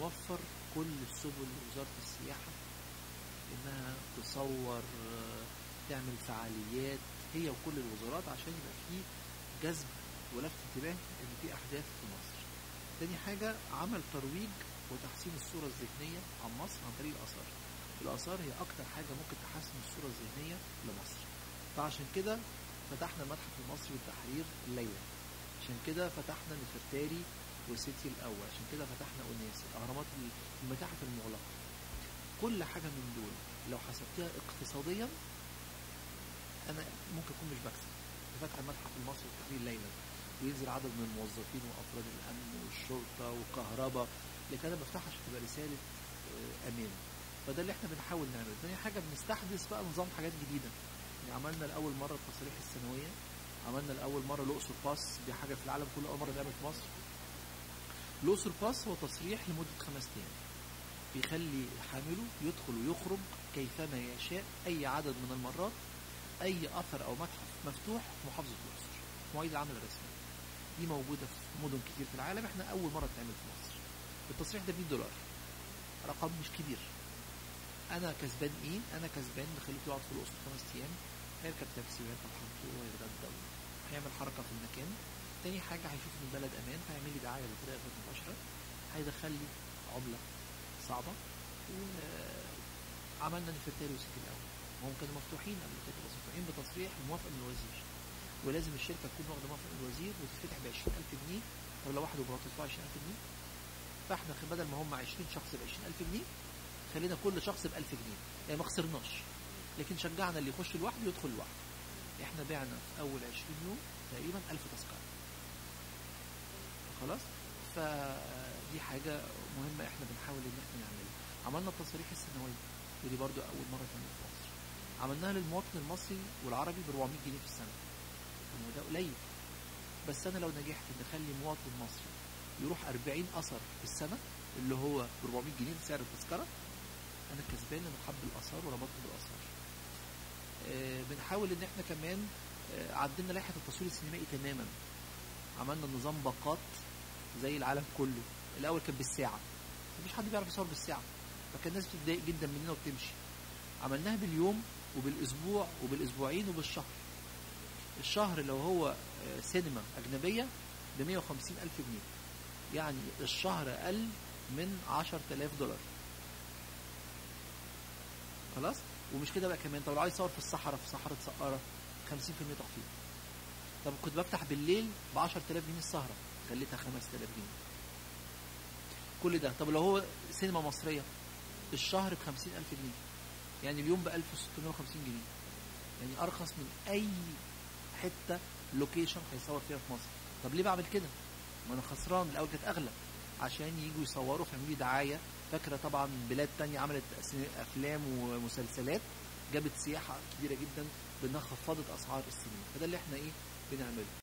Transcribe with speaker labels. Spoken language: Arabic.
Speaker 1: بنوفر كل السبل لوزاره السياحة إنها تصور آه، تعمل فعاليات هي وكل الوزارات عشان يبقى في جذب ولفت انتباه إن في أحداث في مصر. تاني حاجة عمل ترويج وتحسين الصورة الذهنية عن مصر عن طريق الآثار. الآثار هي أكتر حاجة ممكن تحسن الصورة الذهنية لمصر. فعشان كده فتحنا المتحف المصري بالتحرير الليلة. عشان كده فتحنا نفرتاري وسيتي الأول، عشان كده فتحنا أوناس، الأهرامات المتاحف المغلقه. كل حاجة من دول لو حسبتها اقتصاديا أنا ممكن أكون مش بكسب. فتح المتحف المصري التحرير ليلا وينزل عدد من الموظفين وأفراد الأمن والشرطة والكهرباء لكن أنا بفتحها عشان تبقى رسالة آه، أمان فده اللي إحنا بنحاول نعمله. تاني حاجة بنستحدث بقى نظام حاجات جديدة. يعني عملنا لأول مرة التصاريح السنوية عملنا لأول مرة الأقصر pass دي حاجة في العالم كله أول مرة تعمل في مصر. الاقصر pass هو تصريح لمدة خمس أيام. بيخلي حامله يدخل ويخرج كيفما يشاء أي عدد من المرات أي أثر أو متحف مفتوح في محافظة الأقصر. مواعيد العمل الرسميه دي موجودة في مدن كتير في العالم. إحنا أول مرة تعمل في مصر. التصريح ده 100 دولار. رقم مش كبير. أنا كسبان إيه أنا كسبان بخليك يقعد في الأقصر خمس أيام. هيركب تاكسي ويركب حنطور ويتغدى هيعمل حركة في المكان. تاني حاجة هيشوف إن البلد أمان هيعمل لي دعاية بطريقه غير مباشرة هيدخل لي عملة صعبة وعملنا نفرتاري وسيتي الأول. هم كانوا مفتوحين قبل كده بس مفتوحين بتصريح وموافقه من الوزير ولازم الشركة تكون واخدة موافقه من الوزير وتتفتح ب 20000 جنيه طب لو واحد تدفع 20000 جنيه؟ فإحنا بدل ما هم 20 شخص ب 20000 جنيه خلينا كل شخص ب 1000 جنيه. يعني ما خسرناش. لكن شجعنا اللي يخش لوحده يدخل لوحده. إحنا بعنا في أول 20 يوم تقريبا 1000 تذكرة. خلاص؟ فدي حاجة مهمة إحنا بنحاول ان إحنا نعملها. عملنا التصاريح السنويه ودي برضو أول مرة تعمل في مصر. عملناها للمواطن المصري والعربي ب 400 جنيه في السنة. طب ما ده قليل. بس أنا لو نجحت إن أخلي مواطن مصري يروح 40 أثر في السنة اللي هو ب 400 جنيه سعر التذكرة أنا كسبان أنا حب الأثار وربطت بالاثار آه بنحاول إن إحنا كمان آه عدلنا لائحة التصوير السينمائي تماما. عملنا نظام باقات زي العالم كله. الأول كان بالساعة. مفيش حد بيعرف يصور بالساعة. فكان الناس بتتضايق جدا مننا وبتمشي. عملناها باليوم وبالأسبوع وبالأسبوعين وبالشهر. الشهر لو هو آه، سينما أجنبية ب 150 ألف جنيه. يعني الشهر أقل من 10000 دولار. خلاص؟ ومش كده بقى كمان. طب لو عايز يصور في الصحراء في صحراء سقارة 50% تخفيض طب كنت بفتح بالليل ب 10000 جنيه السهره خليتها 5000 جنيه كل ده. طب لو هو سينما مصرية الشهر ب 50000 جنيه. يعني اليوم ب 1650 جنيه. يعني أرخص من أي حتة لوكيشن هيصور فيها في مصر. طب ليه بعمل كده؟ ما أنا خسران. الأول كانت أغلى. عشان يجوا يصوروا فيعملوا لي دعاية. فاكرة طبعا بلاد تانية عملت أفلام ومسلسلات. جابت سياحة كبيرة جدا بانها خفضت أسعار السينما. فده اللي إحنا إيه بنعمله.